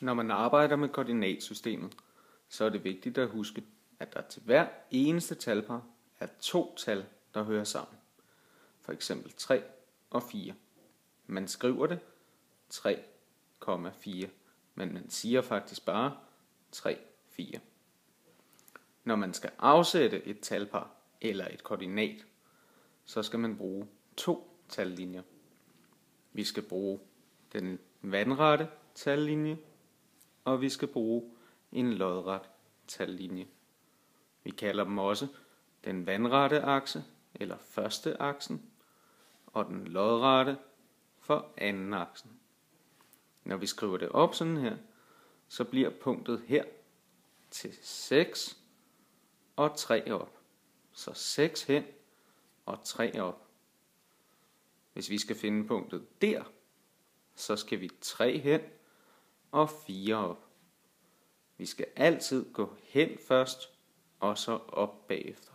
Når man arbejder med koordinatsystemet, så er det vigtigt at huske, at der til hver eneste talpar er to tal, der hører sammen. For eksempel 3 og 4. Man skriver det 3,4, men man siger faktisk bare 3, 4. Når man skal afsætte et talpar eller et koordinat, så skal man bruge to tallinjer. Vi skal bruge den vandrette tallinje og vi skal bruge en lodret tallinje. Vi kalder dem også den vandrette akse eller første aksen, og den lodrette for anden aksen. Når vi skriver det op sådan her, så bliver punktet her til 6 og 3 op. Så 6 hen og 3 op. Hvis vi skal finde punktet der, så skal vi 3 hen og 4 op. Vi skal altid gå hen først, og så op bagefter.